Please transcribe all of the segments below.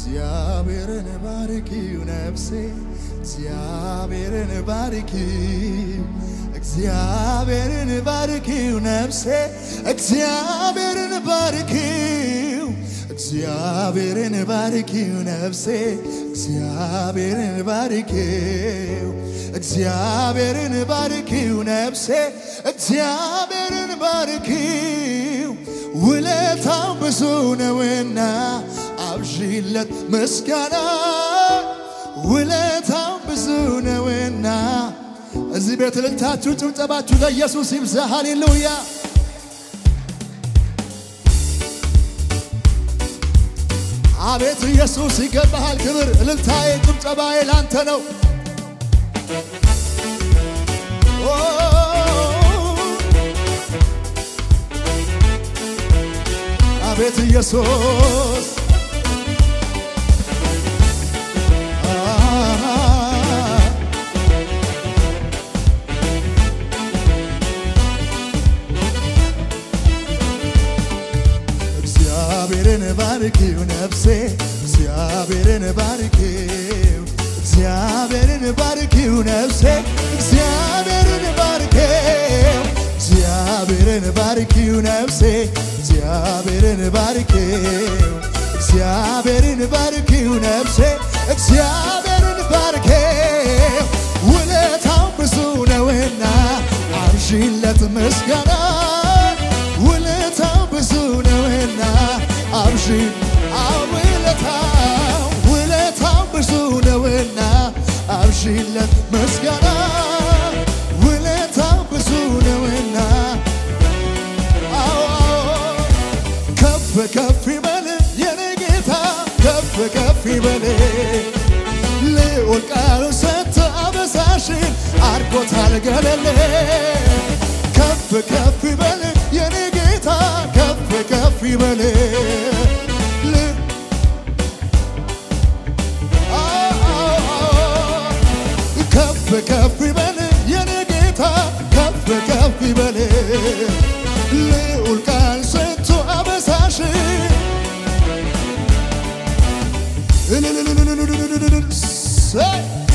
እግዚአብሔርን ባርኪው ነፍሴ እግዚአብሔርን ባርኪው እግዚአብሔርን ባርኪው ነፍሴ እግዚአብሔርን ባርኪው እግዚአብሔርን ባርኪው ነፍሴ እግዚአብሔርን ባርኪው እግዚአብሔርን ባርኪው ነፍሴ እግዚአብሔርን ባርኪው። ውለታው ብዙ ነውና አብዢለት ምስጋና ውለታው ብዙ ነውና እዚህ ቤት እልልታችሁ ጭብጨባችሁ ለኢየሱስ ይብዛ። ሃሌሉያ አቤት ኢየሱስ ይገባሃል ክብር። እልልታዬ ጭብጨባዬ ላንተ ነው። አቤት ኢየሱስ ነፍሴ እግዚአብሔርን ባርኪው እግዚአብሔርን ባርኪው ነፍሴ እግዚአብሔርን ባርኪው ውለታው ብዙ ነውና አብዢለት ምስጋና። ውለታው ብዙ ነውና አብዢ ውለታው ውለታው ብዙ ነውና አብዢለት ይሞታል ገለሌ ከፍ ከፍ ይበል የኔ ጌታ ከፍ ከፍ ይበል ከፍ ከፍ ይበል የኔ ጌታ ከፍ ከፍ ይበል ልዑል ቃል ሰጥቶ አበሳሽ Hey!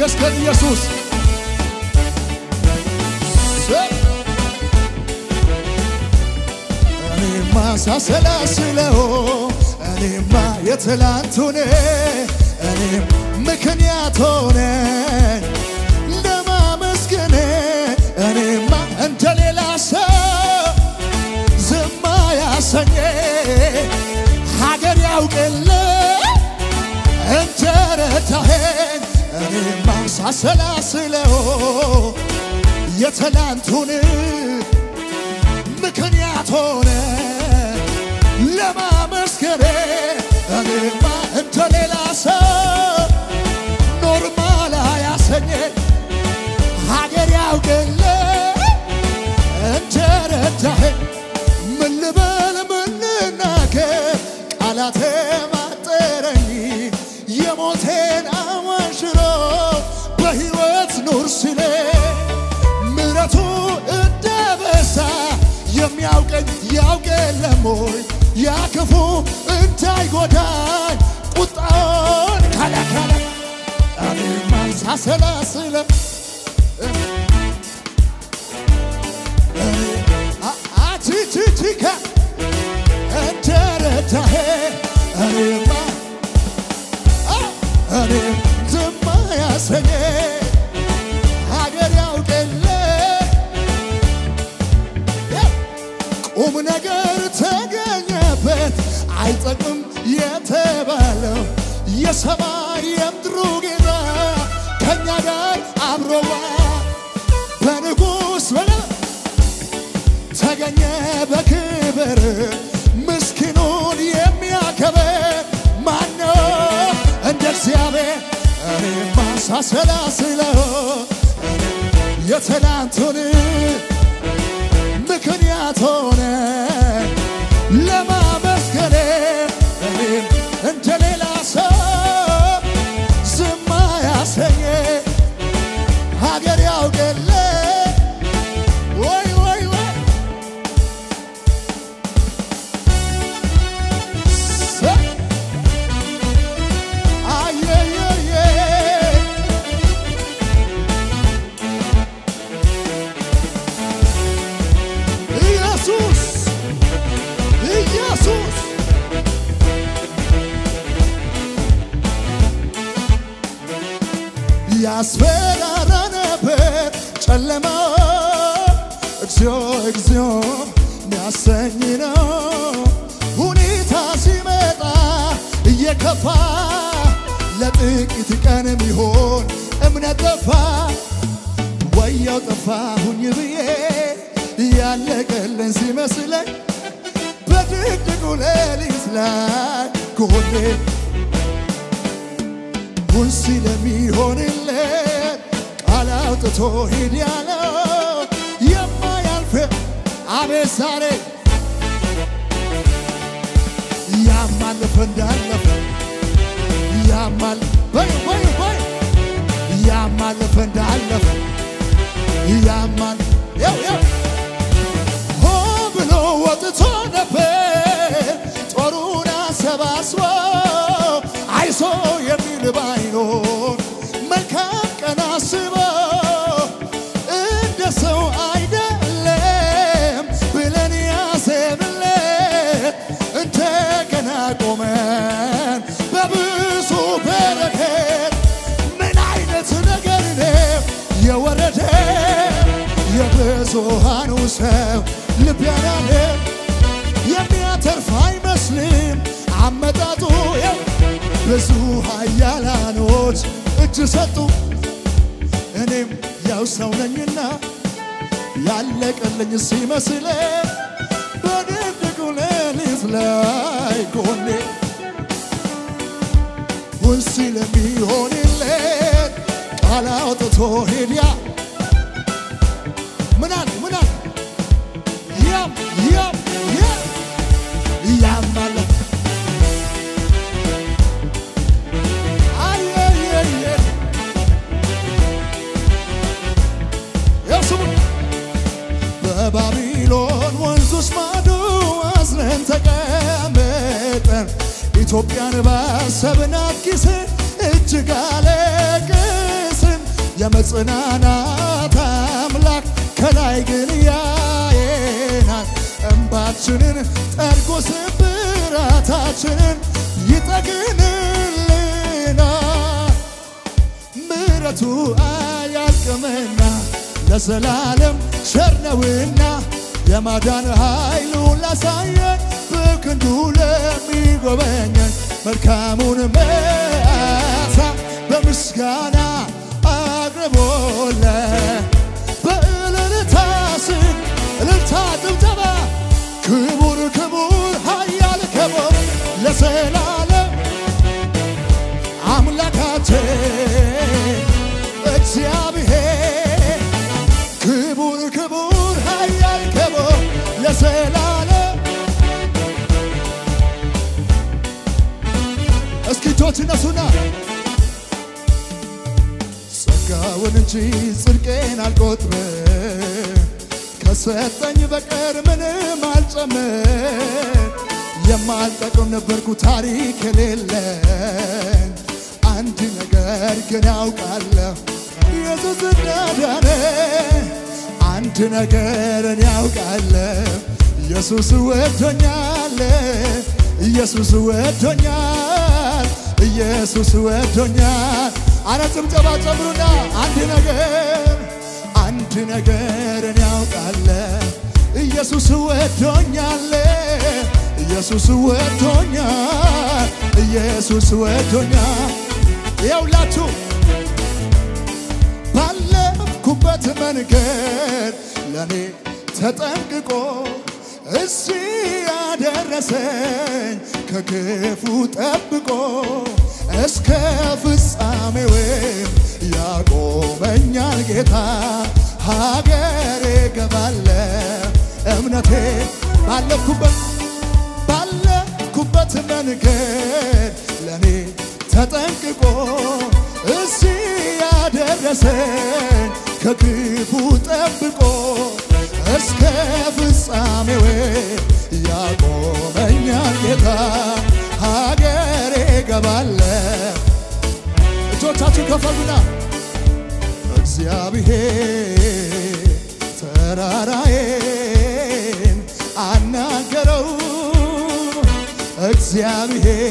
ረዳሃን፣ አንተ አገዝከን ኢየሱስ። ሰይ! እኔማ ሳሰላስለው እኔማ የትላንቱን እኔም ምክንያት ሆነኝ ለማመስገን እኔማ እንደሌላ ሰው ዝማ ያሰኘ ሀገር ያውቅል እንተረታኸኝ እኔማ ሳሰላስለው የትላንቱን ምክንያት ሆነ ለማመስገን እኔማ ሰው እንዳይለኝ ያውቅ የለም ሆይ? ያ ክፉ እንዳይጎዳኝ ቁጣውን ካላካላ እኔም የሰማይ የምድሩ ጌታ ከእኛ ጋር አብሮዋ በንጉሥ በለ ተገኘ በክብር ምስኪኑን የሚያከብር ማነው እንደ እግዚአብሔር? እኔማ ሳሰላስለው የትናንቱን ምክንያት ያስፈራራ ነበር ጨለማ። እግዚኦ እግዚኦ የሚያሰኝ ነው። ሁኔታ ሲመጣ እየከፋ ለጥቂት ቀን ቢሆን እምነት ጠፋ። ወያው ጠፋሁኝ ብዬ ያለቀልን ሲመስለኝ በድቅድቁ ሌሊት ላይ ከሆኔ ሁን ስለሚሆንለት ቃል አውጥቶ ሂድ ያለው የማያልፍ አቤት ዛሬ ያማለፈ እንዳለፈ ያማል በይ በይ በይ ያማለፈ እንዳለፈ ያማል የብዙሃኑ ሰው ልብ ያላለ የሚያተርፍ አይመስልም። አመጣጡ ብዙ ኃያላኖች እጅ ሰጡ። እኔም ያው ሰው ነኝና ያለቀልኝ ሲመስለ በድቅድቁ ሌሊት ላይ ጎኔ ሁን ስለሚሆንለት ቃል አውጥቶ ሄድያ የመጽናናት አምላክ ከላይ ግን ያየናል። እንባችንን ጠርጎ ስብራታችንን ይጠግንልናል ምሕረቱ አያልቅምና ለዘላለም ቸር ነውና የማዳን ኃይሉን ላሳየን በክንዱ ለሚጎበኘን መልካሙን መዓዛ በምስጋና እንጂ ጽድቄን አልቆጥርም ከሰጠኝ በቀር ምንም አልጨምር የማልጠቅም ነበርኩ ታሪክ የሌለኝ አንድ ነገር ግን ያውቃለሁ ኢየሱስ እንዳዳነ። አንድ ነገርን ያውቃለሁ ኢየሱስ ወዶኛል ኢየሱስ ወዶኛል ኢየሱስ ወዶኛል አረ ጭብጨባ ጨምሩና አንድ ነገር አንድ ነገርን ያውቃለሁ ኢየሱስ ወዶኛል ኢየሱስ ወዶኛል ኢየሱስ ወዶኛል። ይኸውላችሁ ባለፍኩበት መንገድ ለእኔ ተጠንቅቆ እዚህ ያደረሰኝ ከክፉ ጠብቆ እስከ ፍጻሜውም ያቆመኛል ጌታ። ሀገሬ ገባለ እምነቴ ባለፍኩበት ባለፍኩበት መንገድ ለእኔ ተጠንቅቆ እዚህ ያደረሰኝ ከክፉ ጠብቆ እስከ ፍጻሜው ያቆመኛል ጌታ። ሀገሬ ገባለ እጆቻችሁ ከፈሉና እግዚአብሔር ተራራዬን አናገረው። እግዚአብሔር